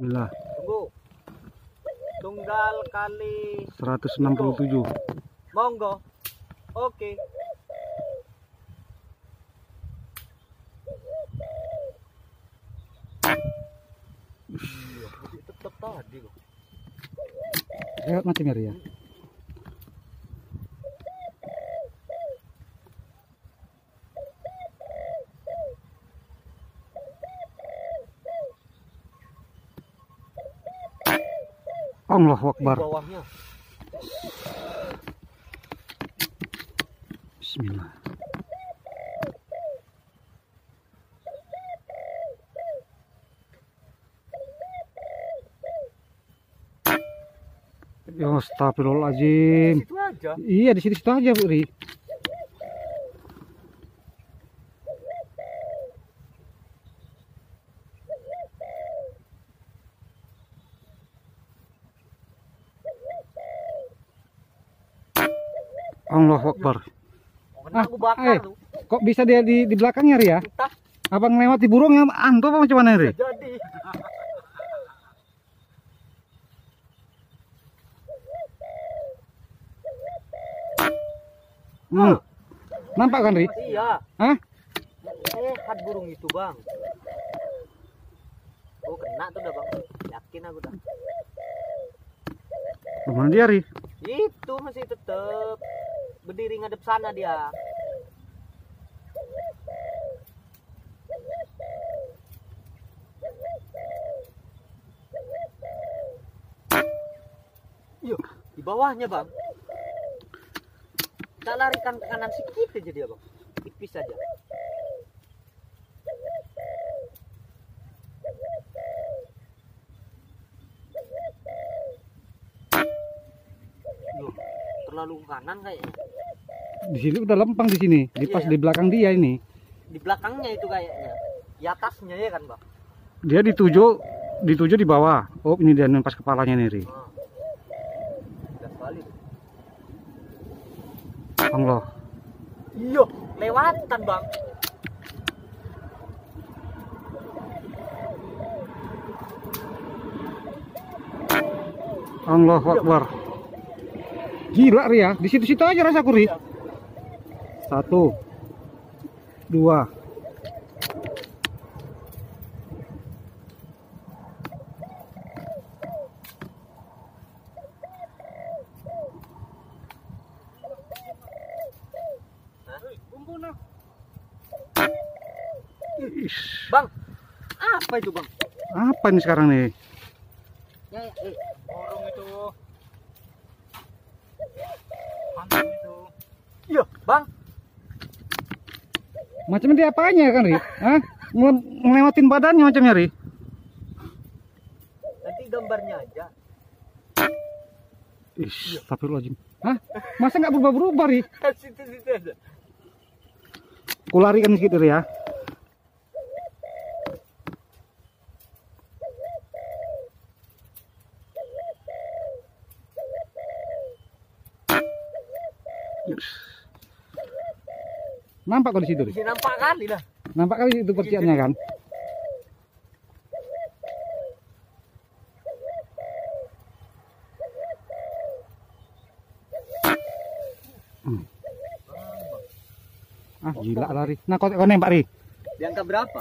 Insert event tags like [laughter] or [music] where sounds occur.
Bismillah. Tunggu. Tunggal kali 167. monggo. Oke. Iya, tetep tadi kok. Lewat macam ya Di Akbar. Bismillah. Ya astagfirullahaladzim. Iya di situ-situ aja Bu Ri. Allahu Akbar. Ah, bakar eh. Kok bisa dia di, di belakangnya Ri ya? Entah Apa ngelewati burung yang antu apa macam mana jadi. [laughs] Hmm. Nampak kan Ri? Iya. Hah? Sehat burung itu, Bang. Oh, kena tuh dah, Bang. Yakin aku dah. Mana dia Ri? Itu masih tetep berdiri ngadep sana dia. Yuk, di bawahnya bang. Kita larikan ke kanan sedikit aja dia bang. Tipis aja. Terlalu ke kanan kayaknya. Di sini udah lempang di sini. Di pas Iya. di belakang dia ini. Di belakangnya itu kayaknya. Di atasnya ya kan bang. Dia dituju dituju di bawah. Oh, ini dia pas kepalanya nih Ri. Udah sekali. Allah. Iya, lewatan bang. Allahu Akbar. Gila Ria, di situ-situ aja rasaku Ri. Satu, dua, Bang, apa itu bang? apa ini sekarang nih? Ya, ya, eh. Orang itu. Itu. Iya, bang. Macam dia apanya kan Ri? Hah? Ngele- Ngelewatin badannya macamnya Ri? Nanti gambarnya aja. Ish, astagfirullahaladzim. Hah? Masa nggak berubah-berubah Ri? [laughs] Kularikan sedikit Ri ya. Nampak kok di situ, nampak kali lah. Nampak kali itu percikannya kan? Hmm. Ah, gila lari. Nah, kau kau nembak, Ri. Di angka berapa?